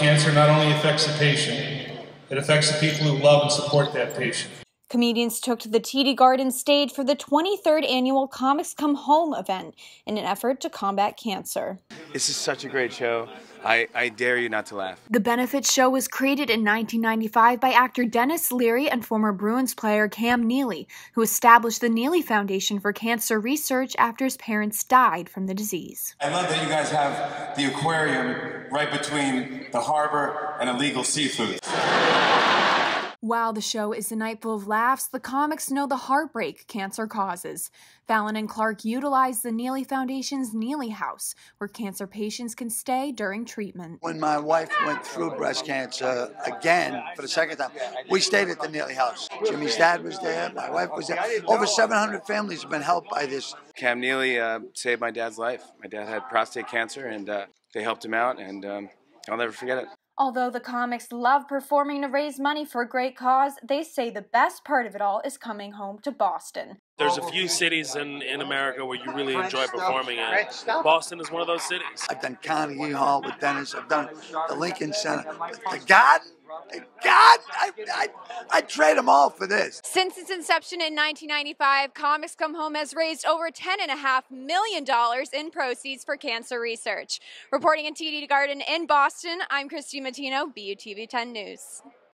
Cancer not only affects the patient, it affects the people who love and support that patient. Comedians took to the TD Garden stage for the 23rd annual Comics Come Home event in an effort to combat cancer. This is such a great show. I, I dare you not to laugh. The benefit show was created in 1995 by actor Denis Leary and former Bruins player Cam Neely, who established the Neely Foundation for Cancer Research after his parents died from the disease. I love that you guys have the aquarium right between the harbor and illegal seafood. While the show is a night full of laughs, the comics know the heartbreak cancer causes. Fallon and Clarke utilize the Neely Foundation's Neely House, where cancer patients can stay during treatment. When my wife went through breast cancer again for the second time, we stayed at the Neely House. Jimmy's dad was there, my wife was there. Over 700 families have been helped by this. Cam Neely uh, saved my dad's life. My dad had prostate cancer, and uh, they helped him out, and um, I'll never forget it. Although the comics love performing to raise money for a great cause, they say the best part of it all is coming home to Boston. There's a few cities in, in America where you really enjoy performing in. Boston is one of those cities. I've done Carnegie Hall with Denis. I've done the Lincoln Center. The Garden? God, I, I, I'd trade them all for this. Since its inception in 1995, Comics Come Home has raised over $10.5 million in proceeds for cancer research. Reporting in TD Garden in Boston, I'm Christy Matino, BUTV 10 News.